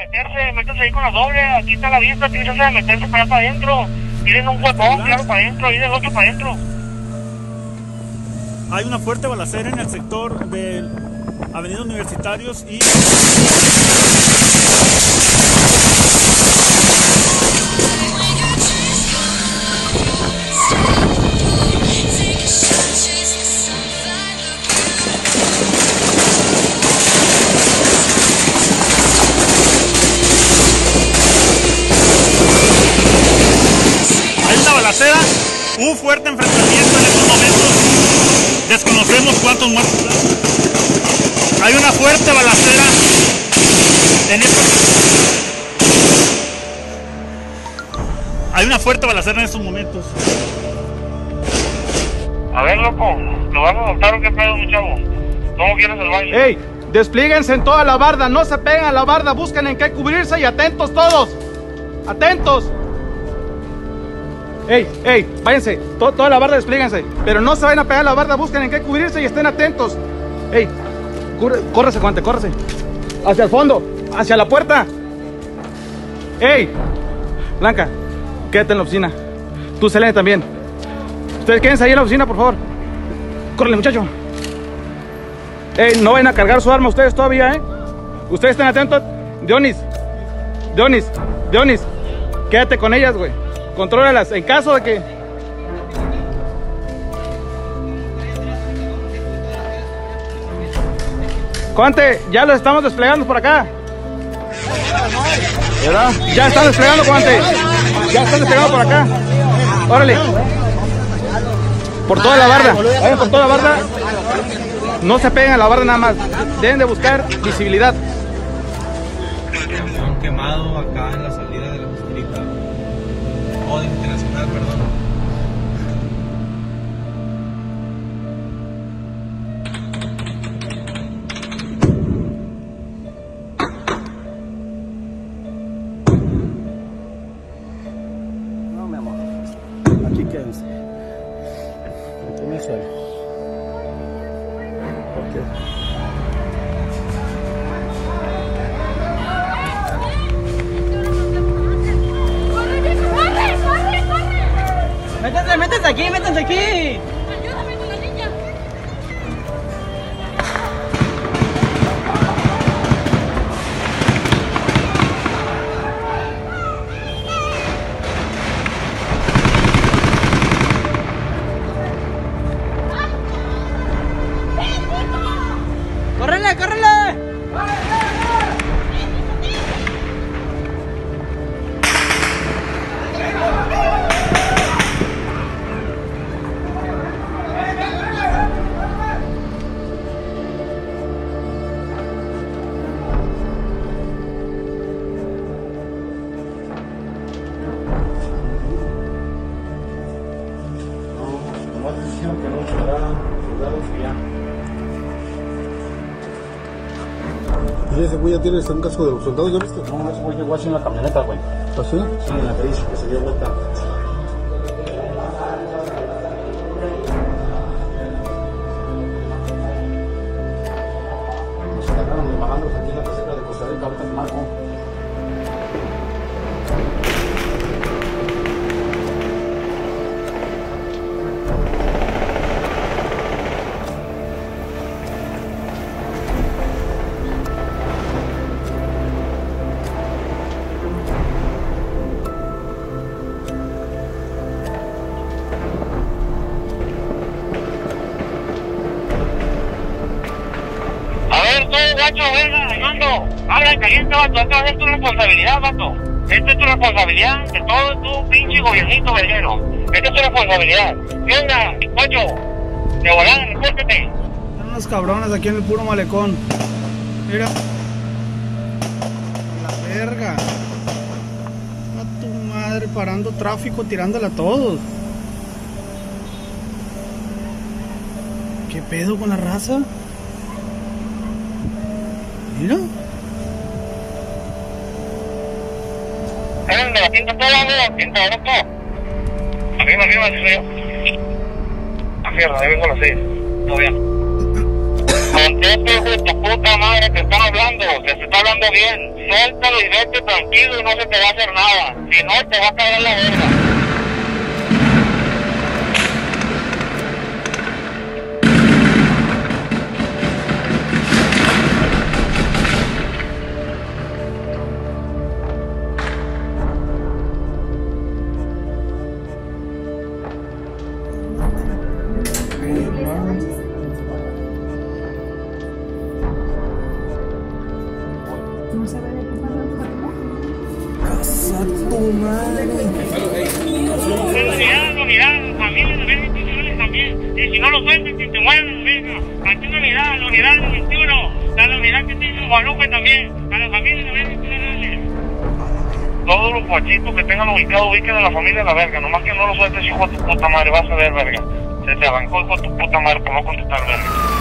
meterse, métase ahí con la doble, aquí está la vista, tiene chance de meterse para allá para adentro. Tienen un huecón, claro, para adentro, y del otro para adentro. Hay una fuerte balacera en el sector de Avenida Universitarios y un fuerte enfrentamiento en estos momentos. Desconocemos cuántos muertos hay. Hay una fuerte balacera en estos Hay una fuerte balacera en estos momentos. A ver, loco, ¿lo van a adoptar o qué pedo, mi chavo? ¿Cómo quieres el baile? ¡Ey! Desplíguense en toda la barda, no se peguen a la barda, busquen en qué cubrirse y atentos todos. ¡Atentos! ¡Ey! ¡Ey! Váyanse, to- toda la barda desplíguense. Pero no se vayan a pegar la barda, busquen en qué cubrirse y estén atentos. ¡Ey! Córrese, Juante, córrese. Hacia el fondo, hacia la puerta. ¡Ey! Blanca, quédate en la oficina. Tú, Selene, también. Ustedes quédense ahí en la oficina, por favor. Córrele, muchacho. Ey, no vayan a cargar su arma ustedes todavía, ¿eh? Ustedes estén atentos. Dionis, Dionis, Dionis, quédate con ellas, güey. Contrólalas. En caso de que. Cuante, ya los estamos desplegando por acá. ¿Verdad? Ya están desplegando, Cuante. Ya están desplegando por acá. Órale. Por toda la barda. Vayan por toda la barda. No se peguen a la barra nada más. Deben de buscar visibilidad. Quemado acá en la salida de la. O Internacional, perdón. No, mi aquí. ¡Ayúdame con la niña! ¡Córrele, córrele! ¿Y ese güey ya tiene un casco de soldado? ¿Ya viste? No, ese güey llegó así en la camioneta, güey. ¿Así? Sí, en la que dice que se dio vuelta. Gacho, venga, mando. Habla en caliente, vato. Esta es tu responsabilidad, vato. Esta es tu responsabilidad de todo tu pinche gobiernito verguero. Esta es tu responsabilidad. ¿Qué onda, gacho? De volada, repórtate. Están unos cabrones aquí en el puro malecón. Mira. La verga. A tu madre parando tráfico, tirándola a todos. ¿Qué pedo con la raza? Mira. ¿Eres de la quinta toda la quinta de loco? Arriba, arriba, sí soy yo. Arriba, ahí vengo a las seis. Todo bien. Conteste, hijo puta madre, te están hablando, se está hablando bien. suéltalo y vete tranquilo y no se te va a hacer nada. Si no, te va a caer la verga. Unidad, unidad, familia de verga institucionales también. Y si no lo sueltas, que te muevan, verga. Aquí una unidad, la unidad del 21, la, unidad que tiene Guadalupe también, a la familia de verga institucionales. Todos los guachitos que tengan ubicado, ubiquen a la familia de la verga. Nomás que no lo sueltes, hijo de tu puta madre, vas a ver, verga. Se te arrancó hijo de tu puta madre por no contestar, verga.